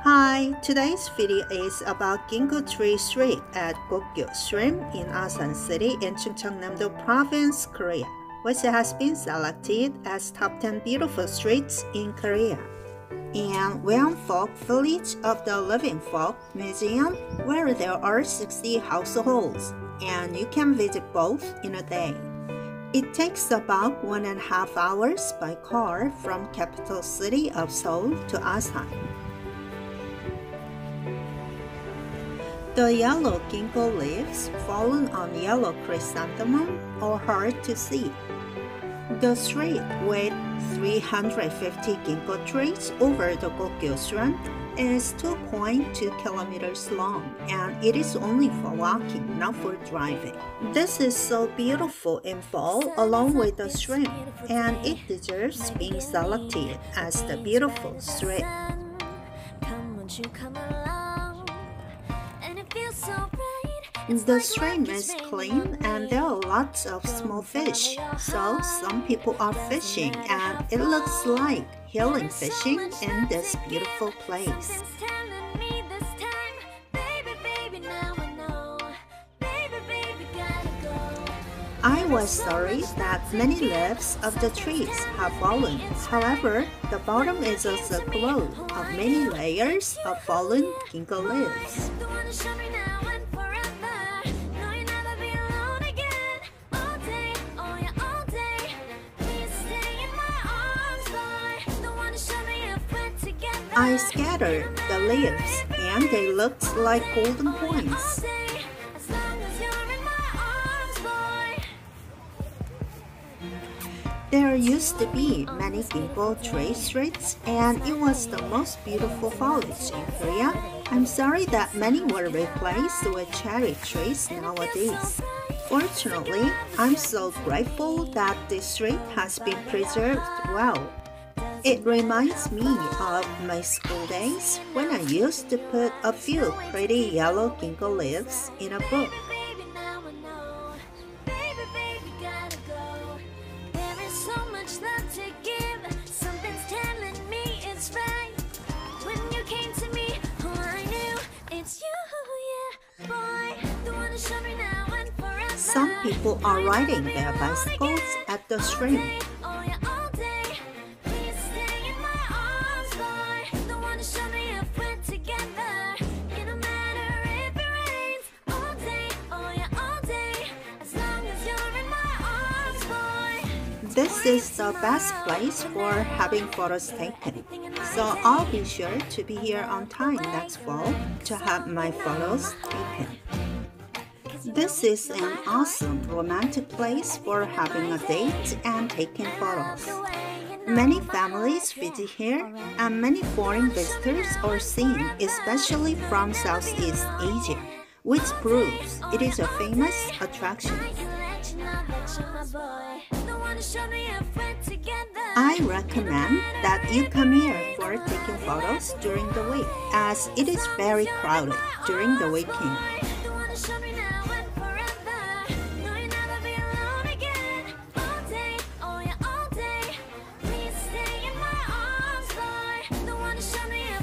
Hi, today's video is about Ginkgo Tree Street at Gokgyo Stream in Asan City in Chungcheongnam-do Province, Korea, which has been selected as top 10 beautiful streets in Korea. And Folk Village of the Living Folk Museum, where there are 60 households, and you can visit both in a day. It takes about one and a half hours by car from capital city of Seoul to Asan. The yellow ginkgo leaves fallen on yellow chrysanthemum are hard to see. The street with 350 ginkgo trees over the Gokgyo Stream is 2.2 kilometers long and it is only for walking, not for driving. This is so beautiful in fall along with the shrimp and it deserves being selected as the beautiful street. The stream is clean and there are lots of small fish, so some people are fishing and it looks like healing fishing in this beautiful place. I was sorry that many leaves of the trees have fallen. However, the bottom is a circle of many layers of fallen ginkgo leaves. I scattered the leaves and they looked like golden coins. There used to be many ginkgo tree streets and it was the most beautiful foliage in Korea. I'm sorry that many were replaced with cherry trees nowadays. Fortunately, I'm so grateful that this street has been preserved well. It reminds me of my school days when I used to put a few pretty yellow ginkgo leaves in a book. Some people are riding their bicycles at the stream. This is the best place for having photos taken. So I'll be sure to be here on time next fall to have my photos taken. This is an awesome romantic place for having a date and taking photos. Many families visit here and many foreign visitors are seen, especially from Southeast Asia, which proves it is a famous attraction. I recommend that you come here for taking photos during the week as it is very crowded during the weekend.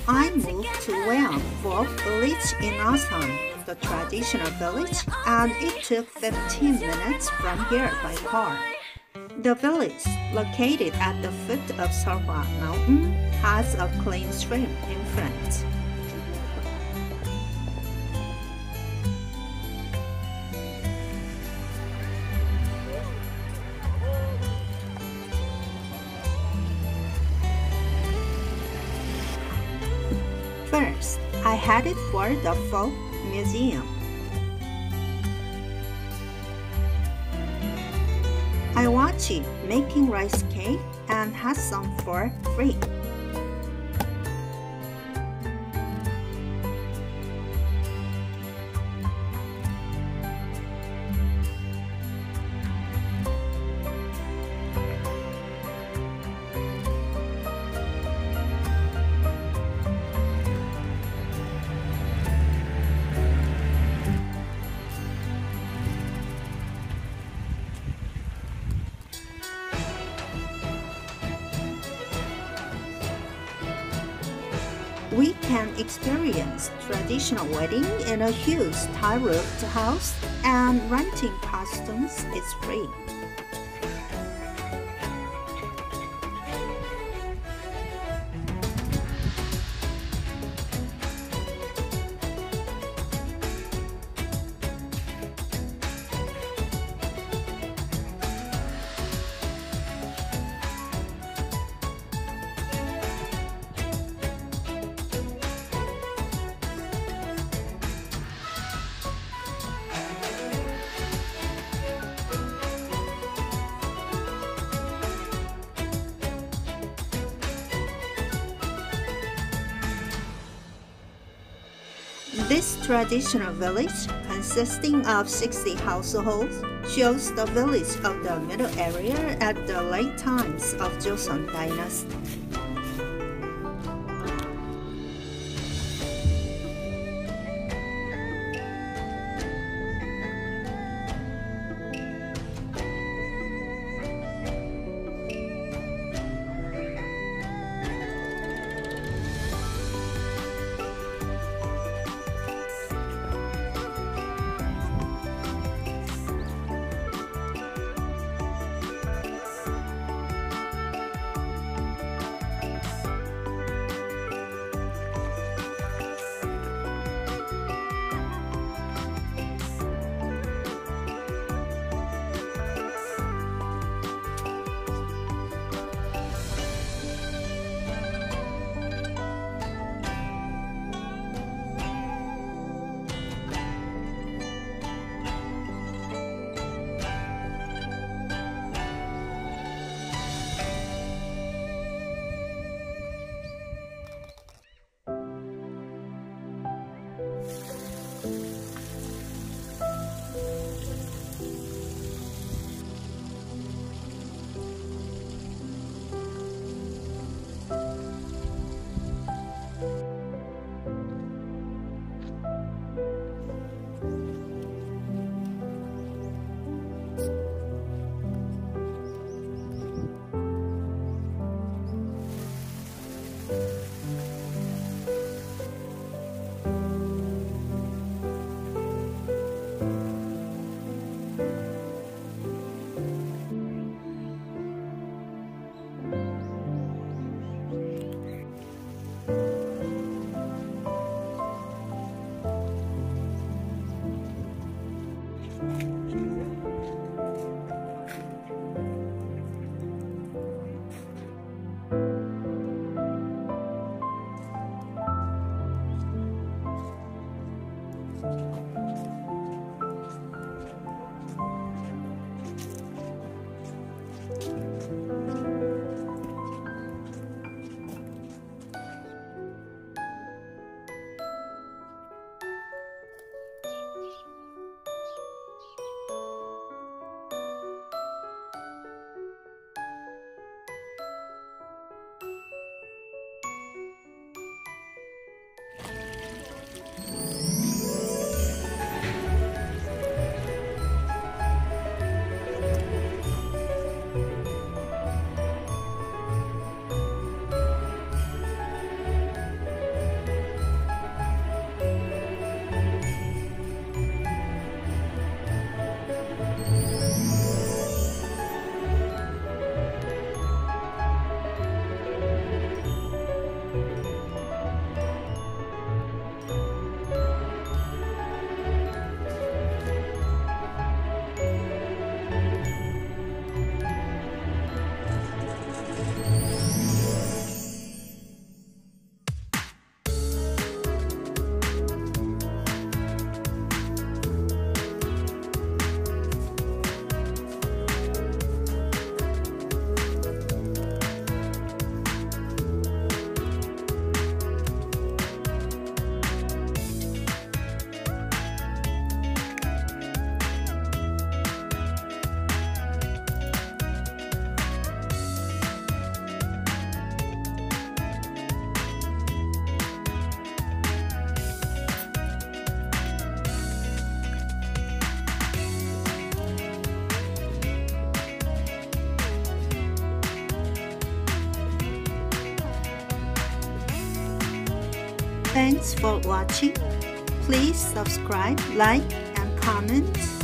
I moved to Weiam Folk Village in Asan the traditional village and it took 15 minutes from here by car. The village, located at the foot of Seolhwa Mountain, has a clean stream in front. First, I headed for the folk museum. I watched it making rice cake and has some for free. We can experience traditional wedding in a huge tile-roofed house and renting costumes is free. This traditional village, consisting of 60 households, shows the village of the middle area at the late times of Joseon dynasty. Thanks for watching. Please subscribe, like, and comment.